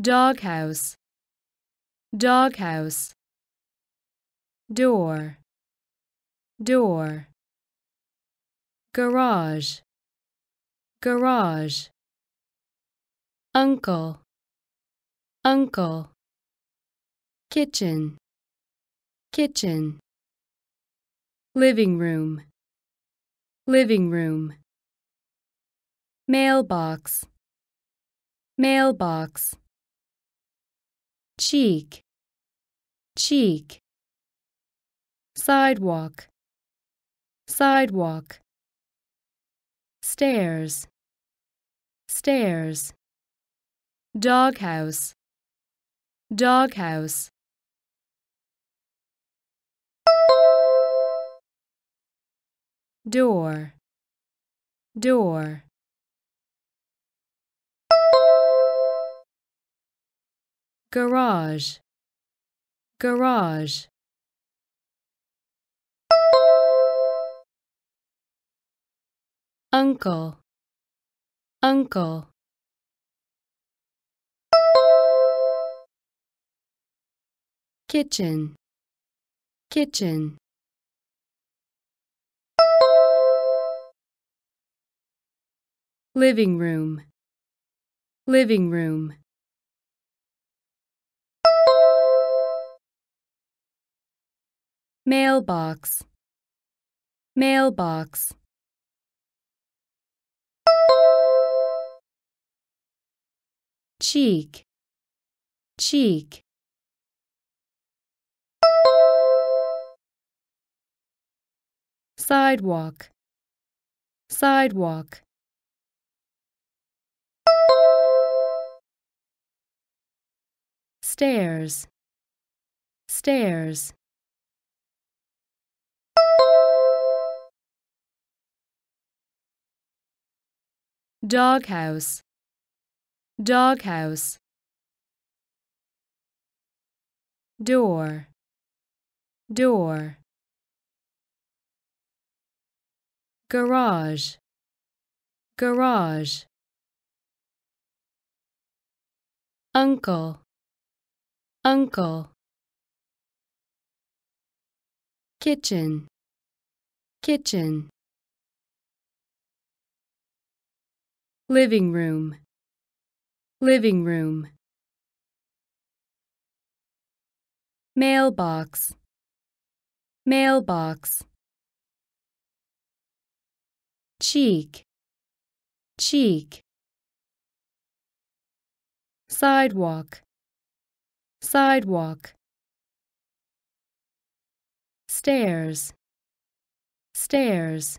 doghouse, doghouse, door, door, garage, garage, uncle, uncle, kitchen, kitchen, living room, living room, mailbox, mailbox, cheek, cheek, sidewalk, sidewalk, stairs, stairs, doghouse, doghouse. door, door. Garage, garage. uncle, uncle. kitchen, kitchen. living room, living room. Mailbox, mailbox. cheek, cheek. sidewalk, sidewalk. stairs, stairs. Doghouse, doghouse. door, door. garage, garage. uncle, uncle. kitchen, kitchen. Living room, living room. mailbox, mailbox. cheek, cheek. sidewalk, sidewalk. stairs, stairs.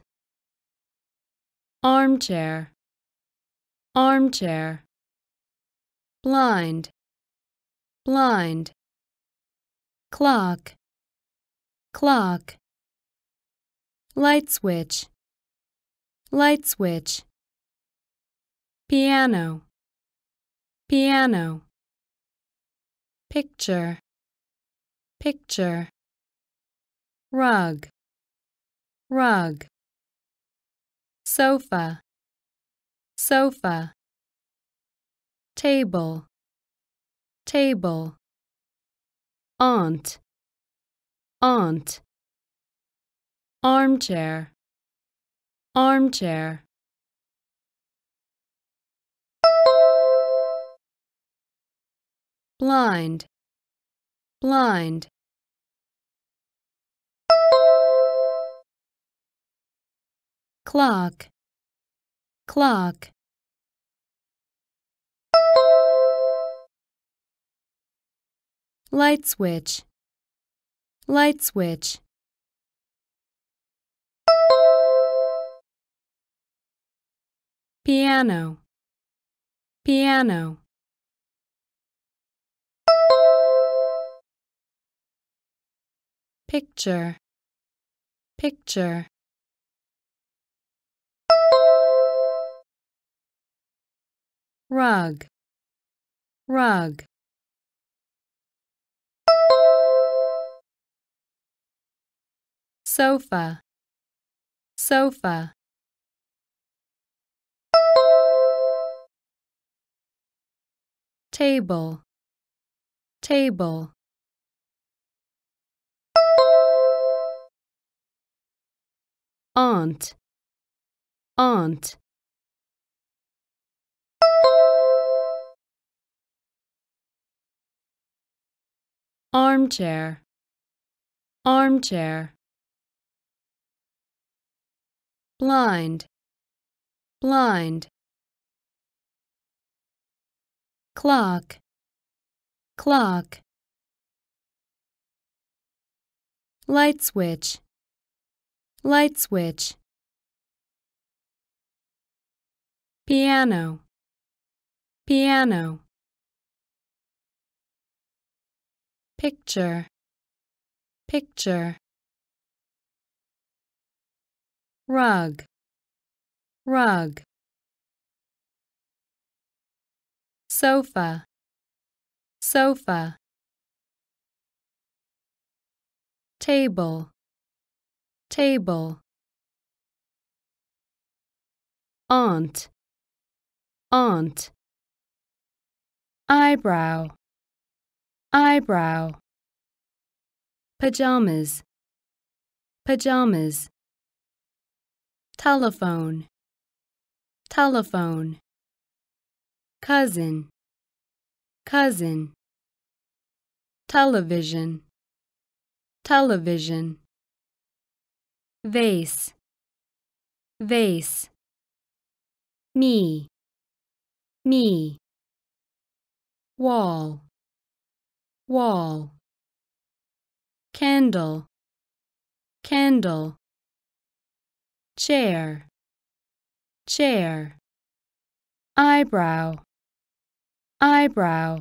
armchair, armchair. Blind. Blind. Clock. Clock. Light switch. Light switch. Piano. Piano. Picture. Picture. Rug. Rug. Sofa sofa. Table. Table. Aunt. Aunt. Armchair. Armchair. Blind. Blind. Clock clock. Light switch. Light switch. Piano. Piano. Picture. Picture rug, rug. Sofa, sofa. table, table. Aunt, aunt. Armchair, armchair. Blind, blind. Clock, clock. Light switch, light switch. Piano, piano. Picture, picture. Rug, rug. Sofa, sofa. Table, table. Aunt, aunt. Eyebrow, eyebrow. Pajamas, pajamas. Telephone, telephone. Cousin, cousin. Television, television. Vase, vase. Me, me. Wall, wall. Candle, candle. Chair, chair. Eyebrow, eyebrow.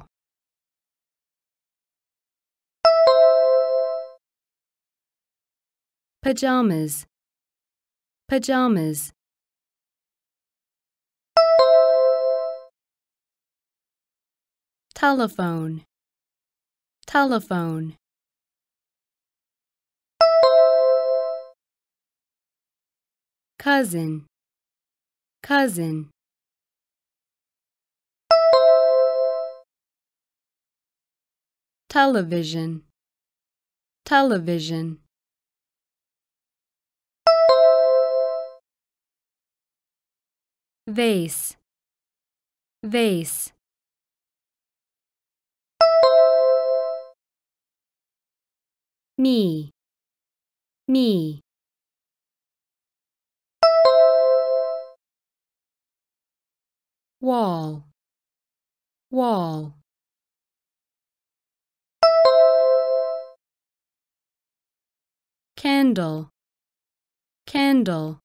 Pajamas, pajamas. Telephone, telephone. Cousin, cousin. Television, television. Vase, vase. Me, me. Wall, wall. Candle, candle.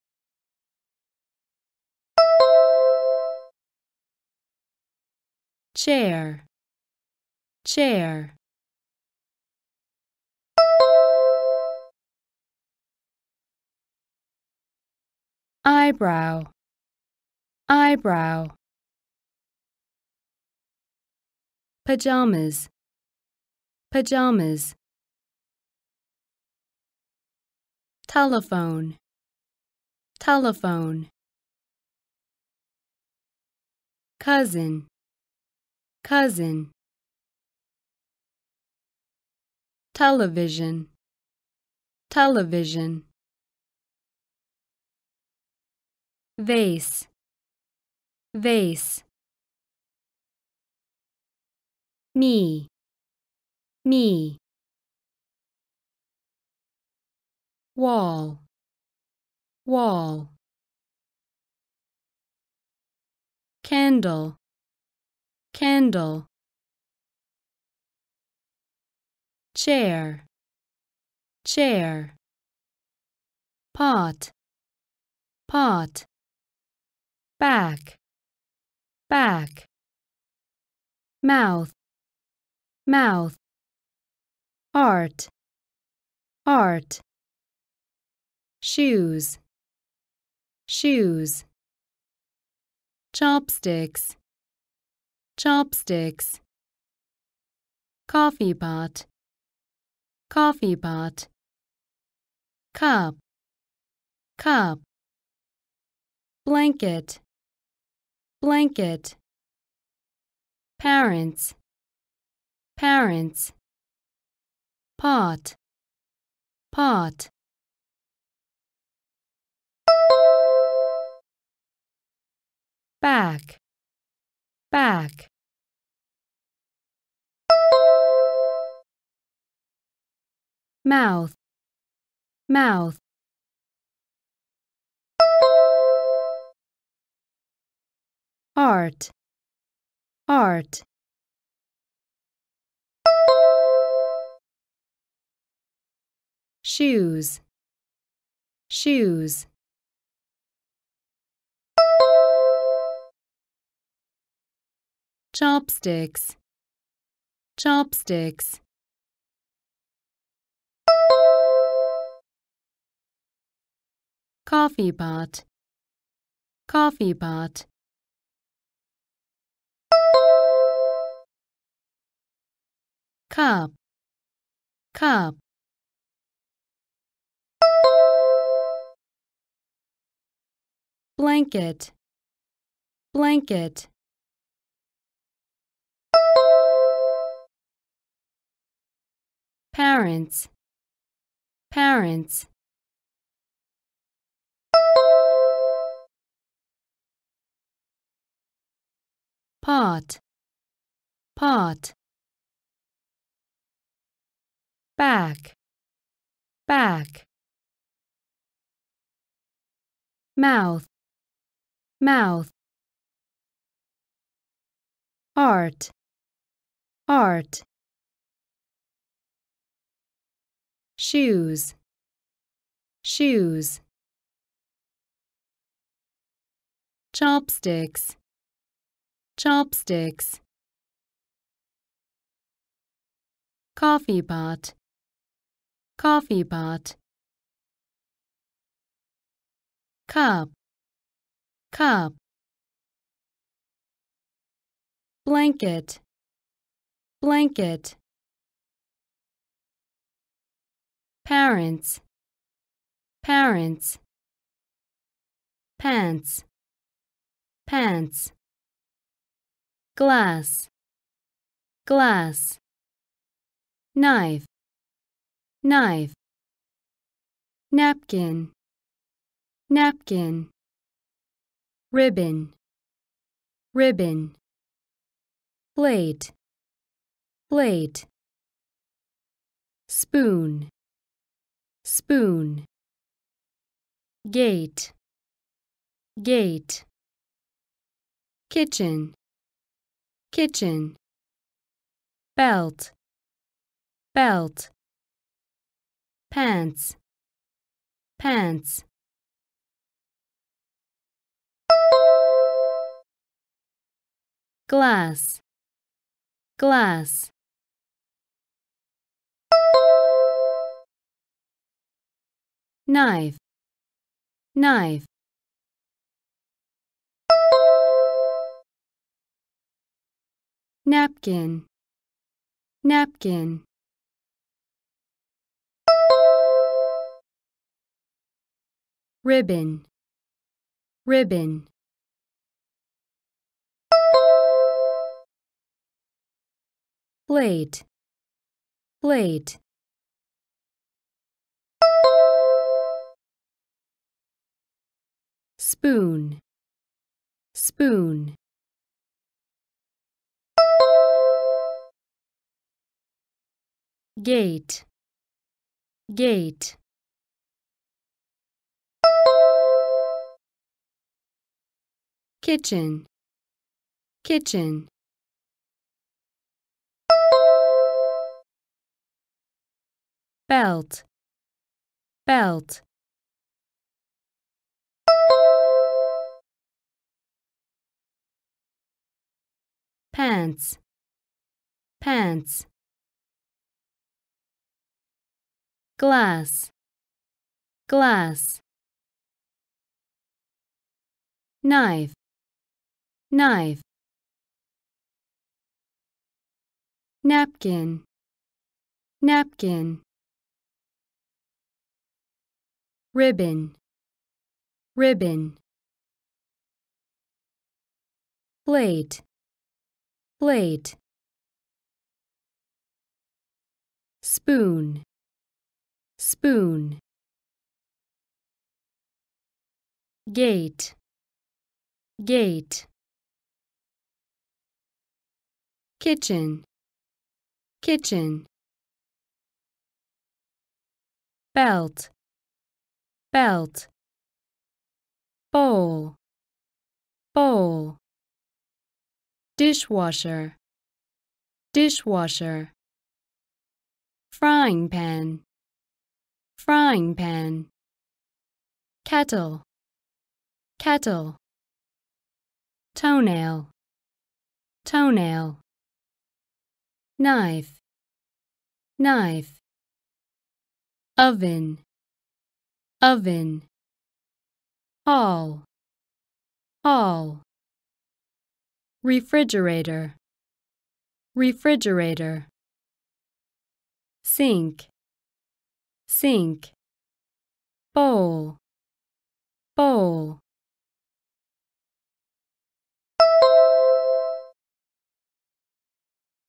Chair, chair. Eyebrow, eyebrow. Pajamas, pajamas. Telephone, telephone. Cousin, cousin. Television, television. Vase, vase. Me, me. Wall, wall. Candle, candle. Chair, chair. Pot, pot back, back. Mouth, mouth. Art, art. Shoes, shoes. Chopsticks, chopsticks. Coffee pot, coffee pot. Cup, cup. Blanket, blanket parents, parents, pot, pot. back, back. mouth, mouth. Art, art. shoes, shoes. chopsticks, chopsticks. coffee pot, coffee pot. Cup, cup. blanket, blanket. parents, parents. pot, pot. Back, back. mouth, mouth. art, art. shoes, shoes. chopsticks, chopsticks. coffee pot, coffee pot. cup, cup. blanket, blanket. parents, parents. pants, pants. glass, glass. knife, knife. napkin, napkin. ribbon, ribbon. plate, plate. spoon, spoon. Gate. Gate. Kitchen. Kitchen. Belt. Belt pants. Pants. Glass. Glass. Knife, knife. napkin, napkin. Ribbon, ribbon. plate, plate. spoon, spoon. gate, gate. Kitchen, kitchen. belt, belt. pants, pants. glass, glass. knife, knife. napkin, napkin. ribbon, ribbon. plate, plate. Spoon. Spoon. Gate. Gate kitchen. Kitchen. Belt. Belt. Bowl. Bowl. Dishwasher. Dishwasher. Frying pan. Frying pan. Kettle. Kettle. Toenail. Toenail knife. Knife. Oven. Oven. Hall. Hall. Refrigerator. Refrigerator. Sink. Sink. Bowl. Bowl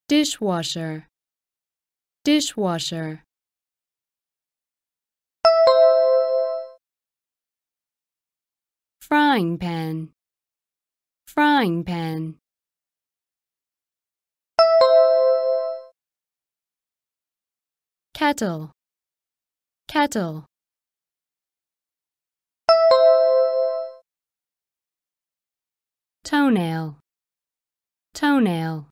dishwasher. Dishwasher. Frying pan. Frying pan. Kettle. Kettle. Toenail. Toenail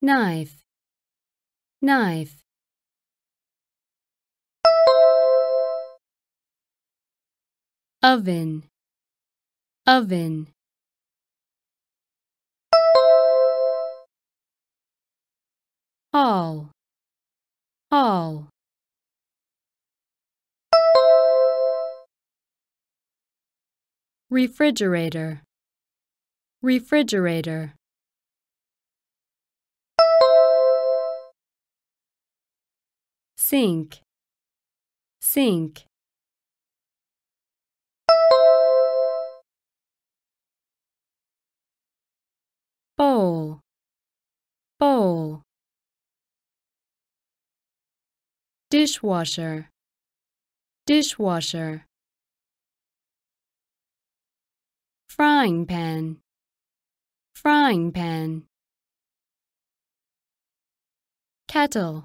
knife. Knife. Oven. Oven. Hall. Hall. Refrigerator. Refrigerator sink. Sink. Bowl. Bowl. Dishwasher. Dishwasher. Frying pan. Frying pan. Kettle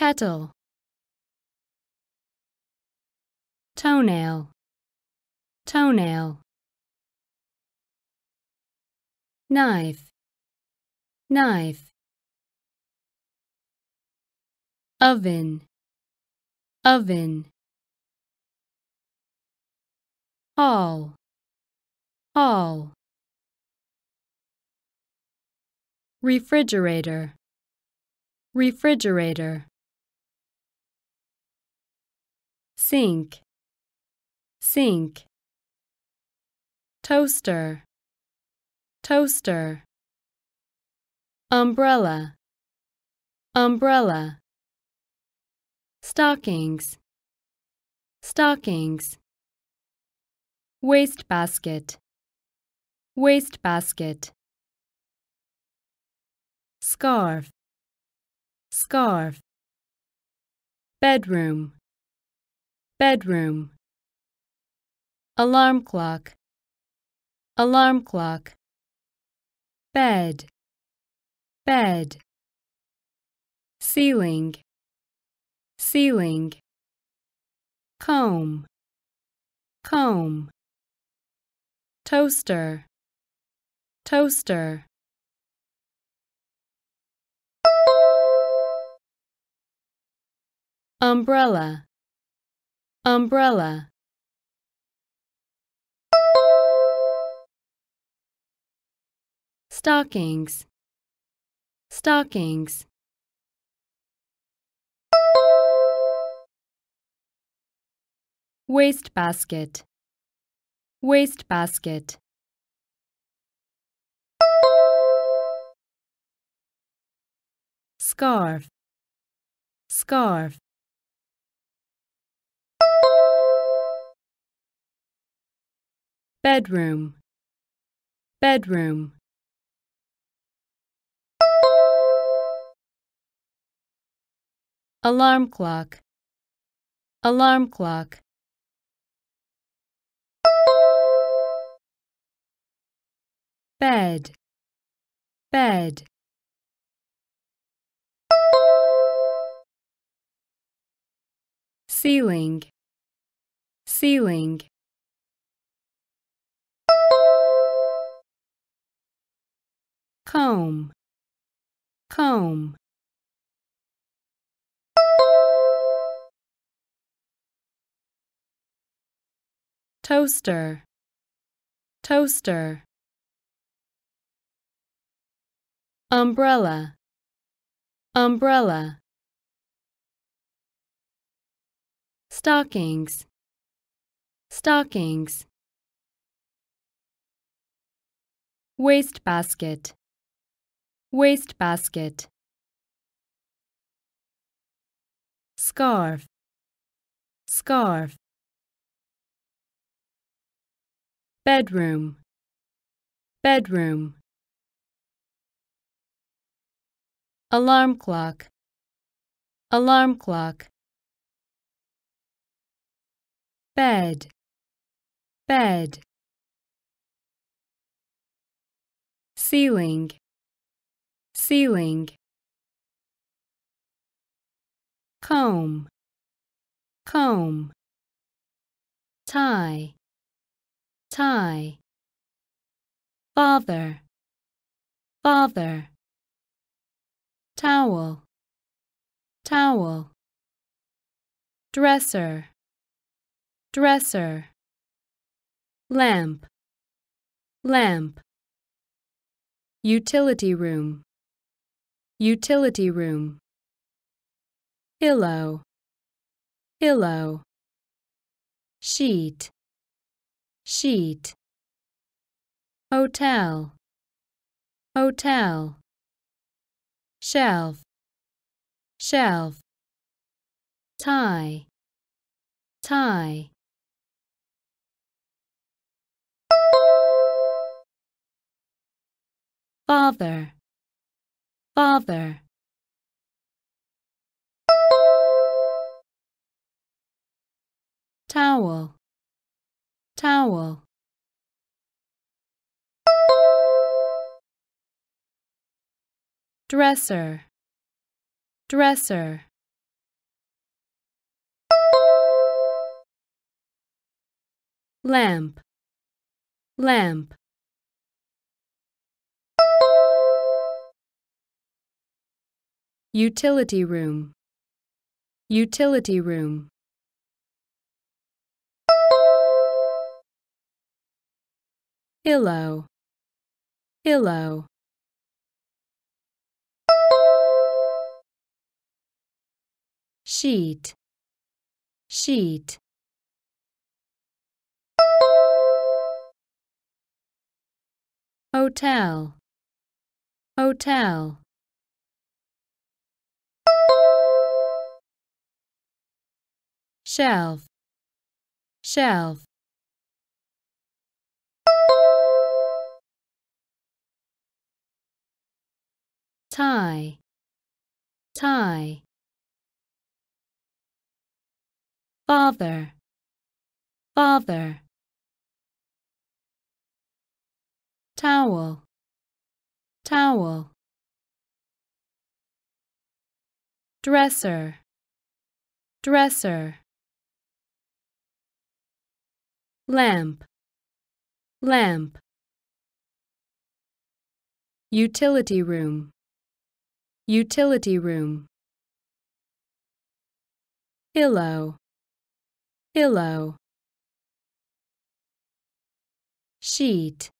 kettle toenail. Toenail. Knife. Knife. Oven. Oven. Hall. Hall. Refrigerator. Refrigerator sink. Sink. Toaster. Toaster. Umbrella. Umbrella. Stockings. Stockings. Wastebasket wastebasket scarf. Scarf. Bedroom bedroom. Alarm clock. Alarm clock. Bed. Bed. Ceiling. Ceiling. Comb. Comb. Toaster. Toaster. Umbrella umbrella. Stockings. Stockings. Wastebasket. Wastebasket. Scarf. Scarf bedroom, bedroom. Alarm clock, alarm clock. Bed, bed. Ceiling, ceiling. Comb, comb. Toaster, toaster. Umbrella, umbrella. Stockings, stockings. Wastebasket, wastebasket. Scarf, scarf. Bedroom, bedroom. Alarm clock, alarm clock. Bed, bed. Ceiling, ceiling. Comb, comb. Tie, tie. Father, father. Towel, towel. Dresser, dresser. Lamp, lamp. Utility room, utility room. Pillow, pillow. Sheet, sheet. Hotel, hotel. Shelf, shelf. Tie, tie. Father, father. Towel, towel. Dresser, dresser. Lamp, lamp. Utility room, utility room. Pillow, pillow. Sheet, sheet. Hotel, hotel. Shelf, shelf. Tie, tie. Father, father. Towel, towel. Dresser, dresser. Lamp, lamp. Utility room, utility room. Pillow, pillow. Sheet,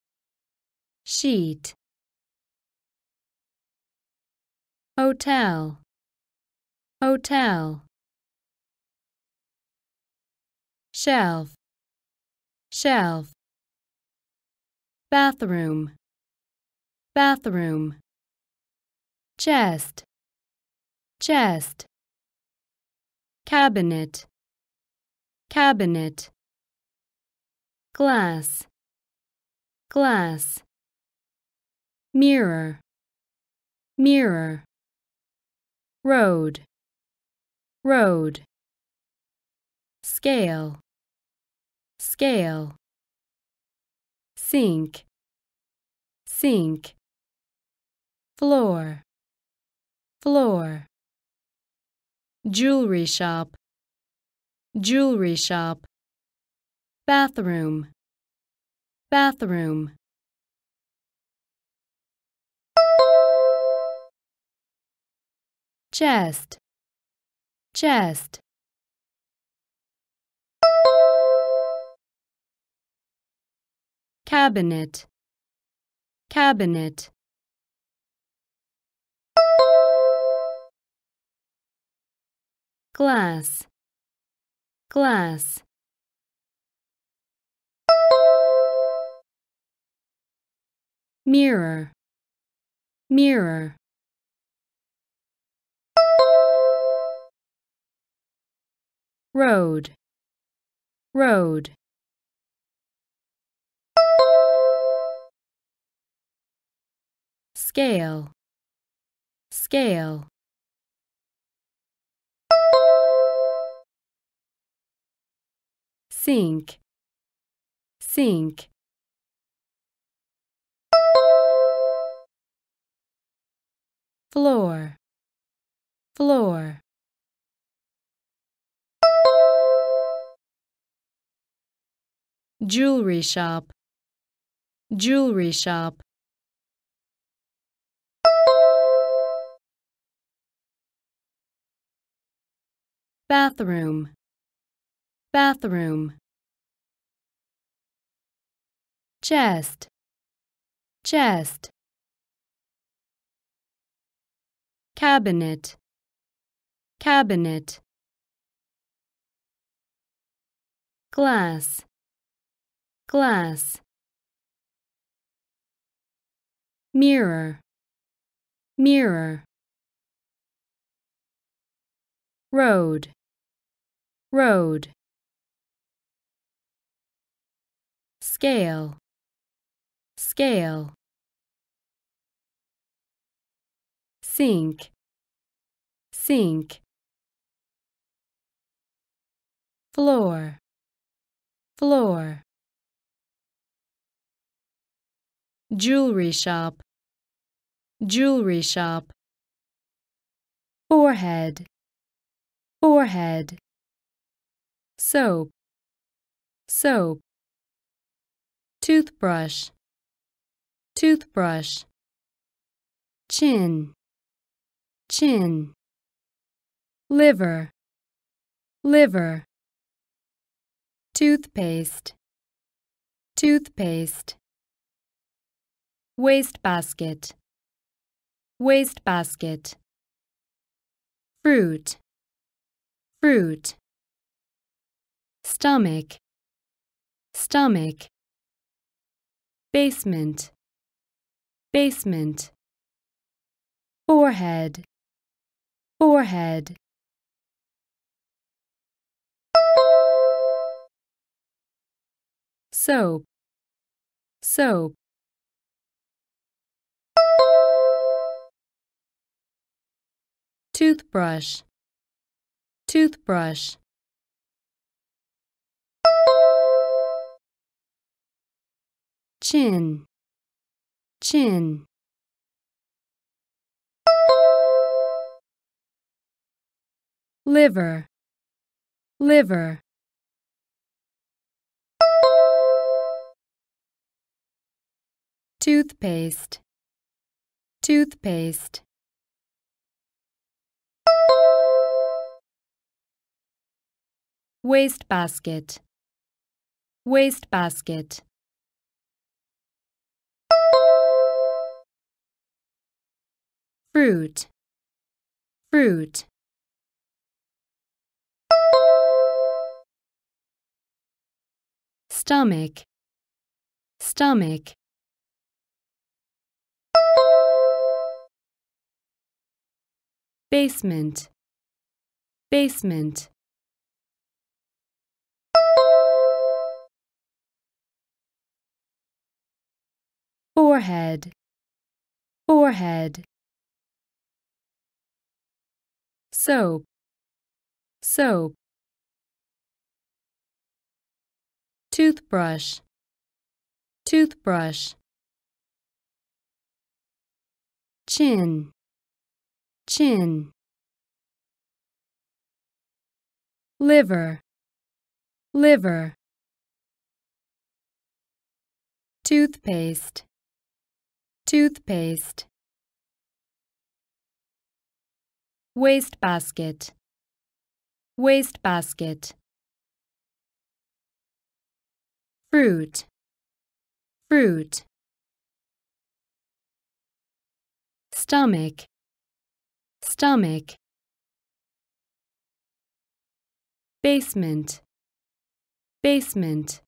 sheet. Hotel, hotel. Shelf, shelf. Bathroom, bathroom. Chest, chest. Cabinet, cabinet. Glass, glass, mirror, mirror, road, road, scale, scale, sink, sink, floor, floor, jewelry shop, jewelry shop, bathroom, bathroom. chest, chest. Cabinet, cabinet. glass, glass. mirror, mirror. road, road. Scale, scale. sink, sink. floor, floor. jewelry shop, jewelry shop. Bathroom, bathroom. chest, chest. cabinet, cabinet. glass, glass. mirror, mirror. road, road. scale, scale. sink, sink. floor, floor. jewelry shop, jewelry shop. forehead, forehead. Soap, soap. toothbrush, toothbrush. chin, chin. liver, liver. toothpaste, toothpaste wastebasket, wastebasket. Fruit, fruit. Stomach, stomach. Basement, basement. Forehead, forehead. Soap, soap. toothbrush, toothbrush. Chin, chin. liver, liver. toothpaste, toothpaste. wastebasket, wastebasket. Fruit, fruit. stomach, stomach. basement, basement. forehead, forehead. Soap, soap. Toothbrush, toothbrush. Chin, chin. Liver, liver. Toothpaste, toothpaste. Wastebasket, wastebasket. Fruit, fruit. Stomach, stomach. Basement, basement.